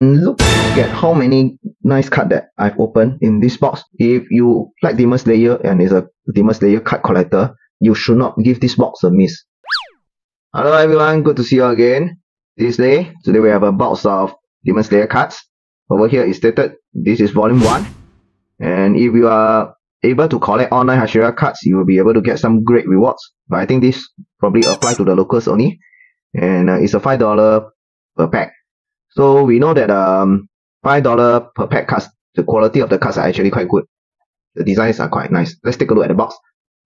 look at how many nice card that I've opened in this box. If you like Demon Slayer and is a Demon Slayer card collector, you should not give this box a miss. Hello everyone, good to see you again. This day, today we have a box of Demon Slayer cards. Over here is stated, this is volume 1. And if you are able to collect all 9 Hashira cards, you will be able to get some great rewards. But I think this probably apply to the locals only. And uh, it's a $5 per pack. So we know that um five dollar per pack cards, the quality of the cards are actually quite good. The designs are quite nice. Let's take a look at the box.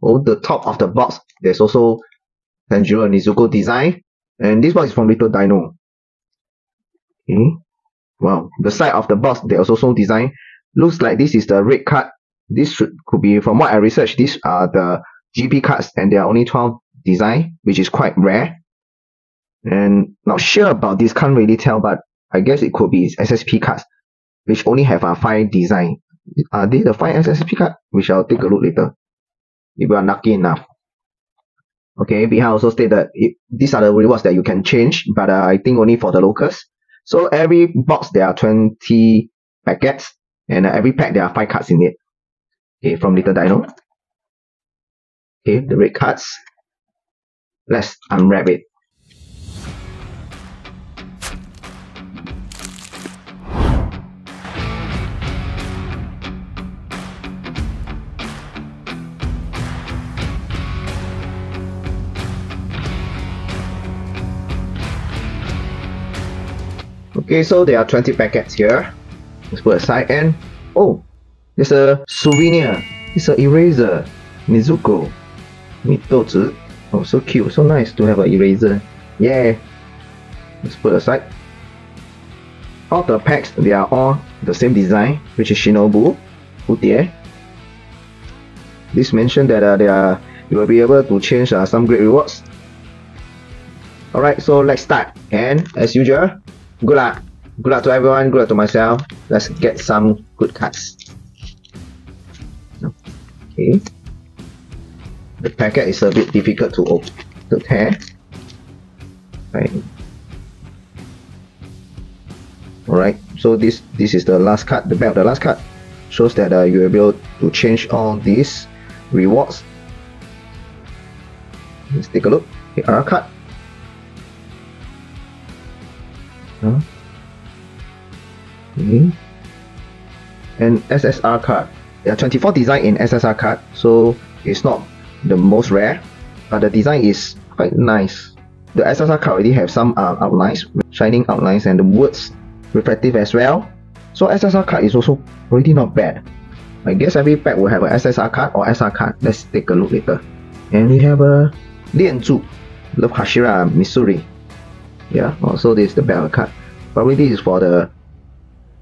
Oh, the top of the box, there's also Tanjiro and Nezuko design. And this box is from Little Dino. Okay. Wow. The side of the box, there's also design. Looks like this is the red card. This should, could be, from what I researched, these are the GP cards and there are only 12 design, which is quite rare. And not sure about this, can't really tell, but I guess it could be SSP cards, which only have a five design. Are they the five SSP card? We shall take a look later. If we are lucky enough. Okay, behind also state that it, these are the rewards that you can change, but uh, I think only for the locals. So every box there are 20 packets, and uh, every pack there are 5 cards in it. Okay, from Little Dino. Okay, the red cards. Let's unwrap it. Okay, so there are 20 packets here. Let's put aside and oh, there's a souvenir. It's an eraser. Nezuko. Mitozu. Oh, so cute. So nice to have an eraser. Yeah. Let's put aside. All the packs, they are all the same design, which is Shinobu, Utie. This mentioned that uh, they are, you will be able to change uh, some great rewards. Alright, so let's start. And as usual, good luck. Good luck to everyone, good luck to myself. Let's get some good cards. Okay. The packet is a bit difficult to open, to tear. Right. Alright, so this this is the last card, the back of the last card. Shows that uh, you'll be able to change all these rewards. Let's take a look. The R card. Huh? Okay. And SSR card. There are 24 design in SSR card, so it's not the most rare, but the design is quite nice. The SSR card already have some uh, outlines, shining outlines and the words reflective as well. So SSR card is also already not bad. I guess every pack will have a SSR card or SR card. Let's take a look later. And we have a Lianzu, Love Hashira, Mitsuri. Yeah, also this is the the card. Probably this is for the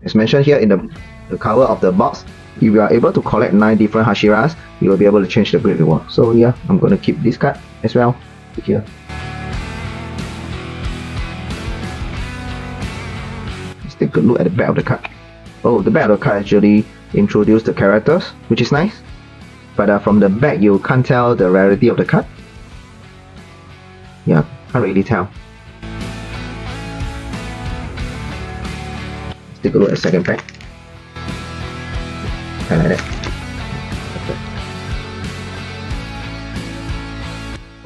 as mentioned here in the, the cover of the box, if you are able to collect 9 different Hashiras, you will be able to change the great reward. So yeah, I'm going to keep this card as well here. Let's take a look at the back of the card. Oh, the back of the card actually introduced the characters, which is nice. But uh, from the back, you can't tell the rarity of the card. Yeah, can't really tell. Take a look at the second like that.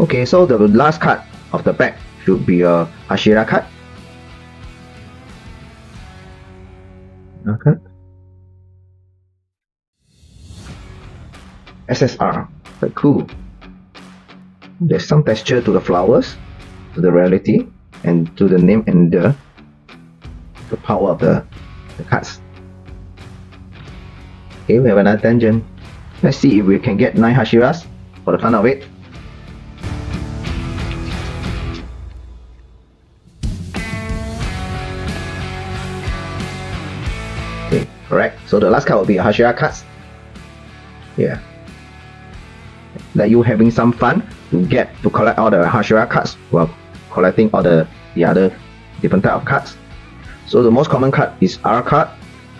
Okay, so the last card of the pack should be a Hashira card. Okay. SSR, quite cool. There's some texture to the flowers, to the reality, and to the name and the, the power of the the cards. Okay, we have another dungeon. Let's see if we can get 9 Hashiras for the fun of it. Okay, correct. So the last card will be Hashira cards. Yeah. That you having some fun to get to collect all the Hashira cards while collecting all the, the other different type of cards. So the most common card is R card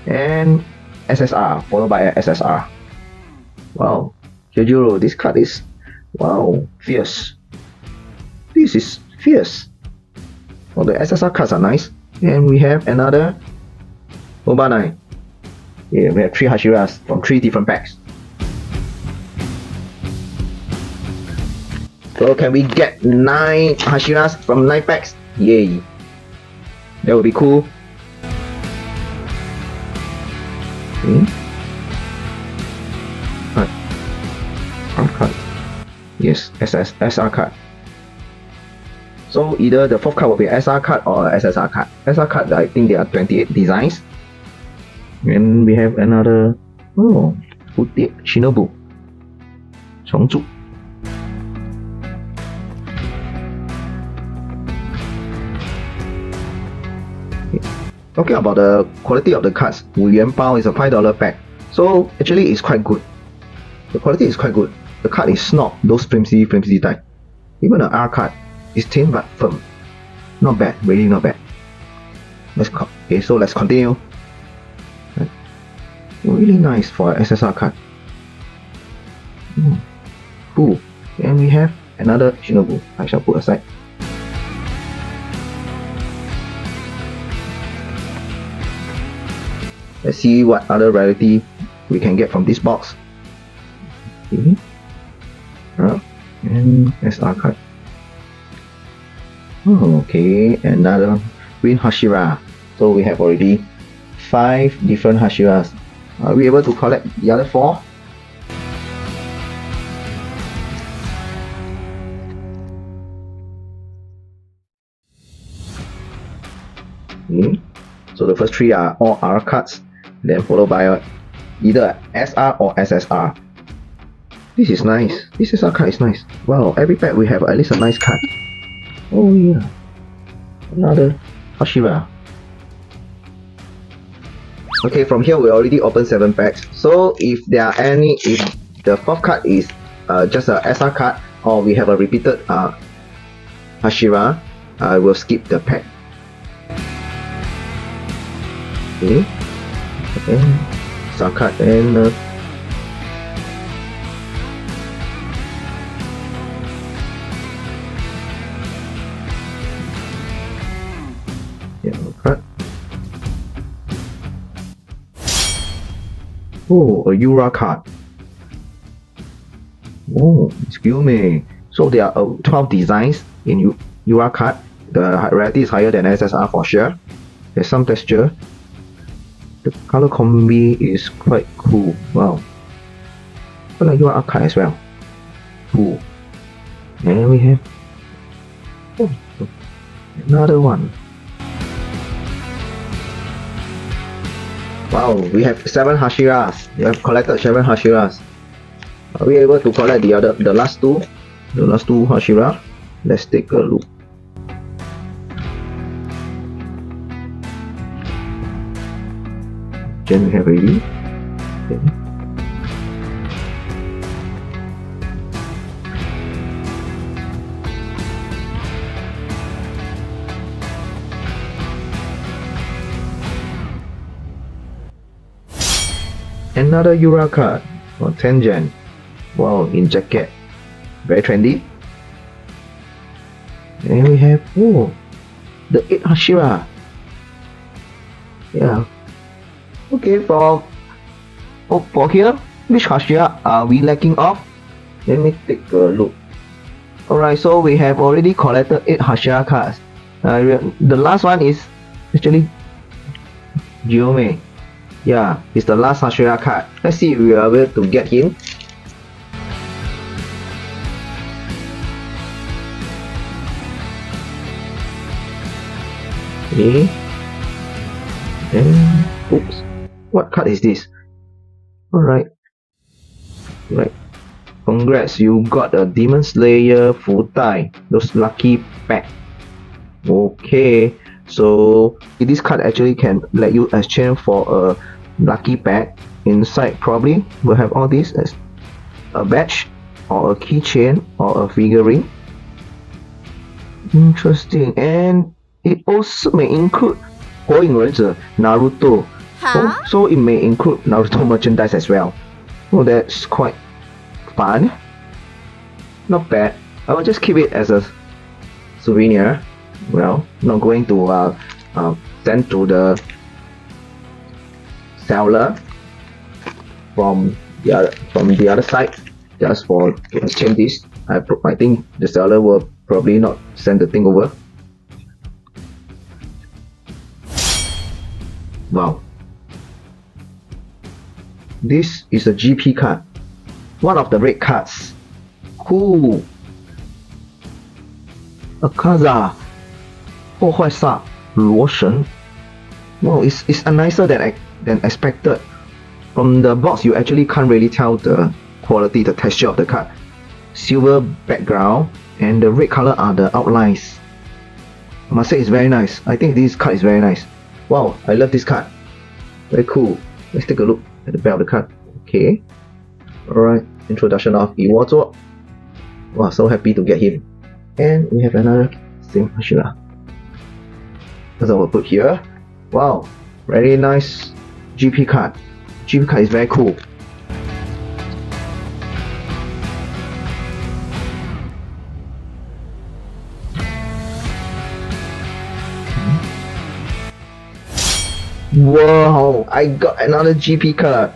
and SSR followed by SSR. Wow, Kyojuro, this card is wow fierce. This is fierce. Well, the SSR cards are nice, and we have another Obanai. Yeah, we have three Hashiras from three different packs. So can we get nine Hashiras from nine packs? Yay. That would be cool. Card. R card. Yes, SS, SR card. So either the fourth card will be SR card or SSR card. SR card, I think there are 28 designs. And we have another, oh, Shinobu. Chongzhu. Talking about the quality of the cards, Wu Yuan Bao is a $5 pack. So actually it's quite good. The quality is quite good. The card is not those flimsy flimsy type. Even the R card is thin but firm. Not bad, really not bad. Let's okay, so let's continue. Really nice for SSR card. Hmm. Cool. And we have another Shinobu. I shall put aside. Let's see what other rarity we can get from this box. Okay. Uh, and SR card. Oh, okay, another green Hashira. So we have already five different Hashiras. Are we able to collect the other four? Okay. So the first three are all R cards, then followed by either SR or SSR. This is nice. This SR card is nice. Wow, every pack we have at least a nice card. Oh yeah. Another Hashira. Okay, from here we already opened 7 packs. So if there are any, if the fourth card is uh, just a SR card or we have a repeated uh, Hashira, I will skip the pack. Okay. And card and uh, Oh, a Yura card. Oh, excuse me. So there are uh, 12 designs in U Yura card. The rarity is higher than SSR for sure. There's some texture. The color combi is quite cool. Wow. But like Yura card as well. Cool. And we have oh, another one. Wow, we have seven Hashiras. We have collected seven Hashiras. Are we able to collect the other, the last two? The last two Hashira? Let's take a look. Then we have already. Okay. Another Yura card for Tengen. Wow, in jacket. Very trendy. And we have, oh, the 8 Hashira. Yeah. Okay, for, oh, for here, which Hashira are we lacking of? Let me take a look. Alright, so we have already collected 8 Hashira cards. Uh, the last one is actually Gyomei. Yeah, it's the last Hashira card. Let's see if we are able to get him. Okay. And oops. What card is this? Alright. Right. Congrats, you got a Demon Slayer Futai. Those lucky pack. Okay. So this card actually can let you exchange for a lucky bag inside probably will have all these as a badge or a keychain or a figurine interesting and it also may include 火影忍者 Naruto oh, so it may include Naruto merchandise as well oh that's quite fun not bad I will just keep it as a souvenir well not going to uh, uh, send to the seller from the other from the other side just for to exchange this. I I think the seller will probably not send the thing over. Wow. This is a GP card. One of the red cards. Cool. Akaza. 破坏煞罗神 Wow, it's, it's nicer than, than expected. From the box, you actually can't really tell the quality, the texture of the card. Silver background and the red color are the outlines. I must say it's very nice. I think this card is very nice. Wow, I love this card. Very cool. Let's take a look the back of the card. Okay. Alright, introduction of Iwato. Wow, so happy to get him. And we have another same Hashira. That's what we'll put here. Wow, very nice GP card. GP card is very cool. Wow, I got another GP card.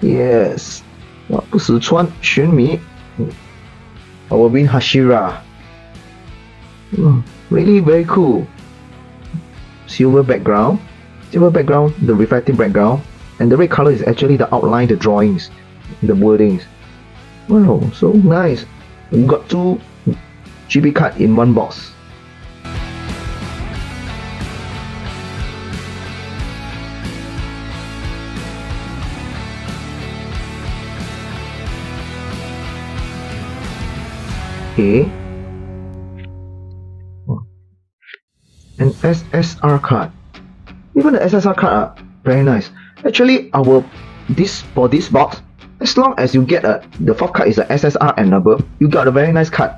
Yes. 哇，不死川寻迷。I will win Hashira. Mm, really very cool. Silver background. Silver background, the reflective background. And the red color is actually the outline, the drawings, the wordings. Wow, so nice. We got two GP card in one box. Okay. An SSR card. Even the SSR card are very nice. Actually, our this for this box, as long as you get a the fourth card is a SSR and above, you got a very nice card.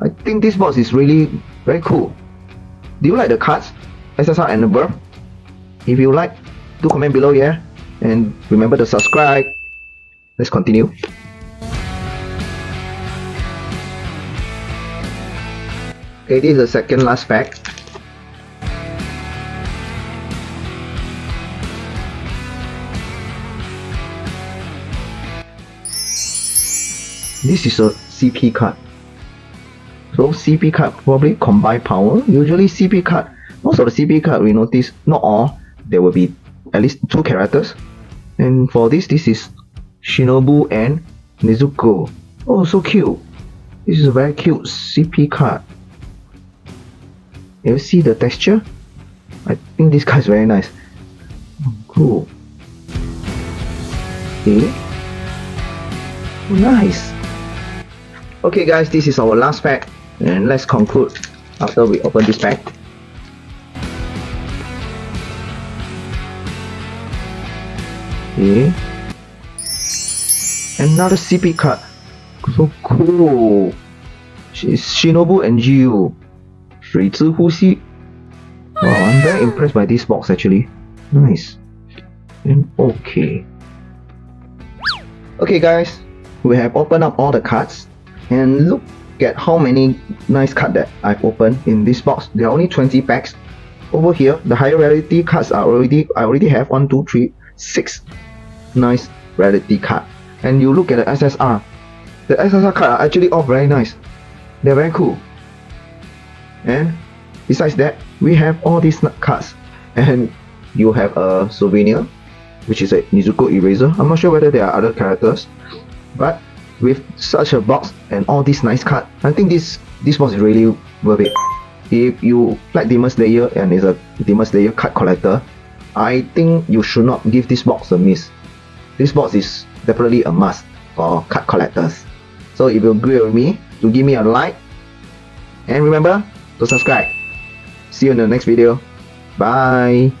I think this box is really very cool. Do you like the cards? SSR and above? If you like, do comment below here. And remember to subscribe. Let's continue. Okay, this is the second last pack. This is a CP card. So CP card probably combine power. Usually CP card, most of the CP card we notice, not all, there will be at least two characters. And for this, this is Shinobu and Nezuko. Oh, so cute. This is a very cute CP card you see the texture? I think this card is very nice. Oh, cool. Okay. Oh, nice. Okay guys this is our last pack. And let's conclude after we open this pack. Okay. Another CP card. So cool. She's Shinobu and Giyu 水之呼吸 Wow, I'm very impressed by this box actually. Nice. And okay. Okay guys, we have opened up all the cards and look at how many nice cards that I've opened in this box. There are only 20 packs. Over here, the higher rarity cards are already I already have one, two, three, six nice rarity card. And you look at the SSR. The SSR card are actually all very nice. They're very cool and besides that we have all these cards. And you have a souvenir which is a Nezuko eraser. I'm not sure whether there are other characters but with such a box and all these nice cards I think this this box is really worth it. If you like Demon Slayer and is a Demon Slayer card collector I think you should not give this box a miss. This box is definitely a must for card collectors. So if you agree with me to give me a like. And remember to subscribe. See you in the next video. Bye.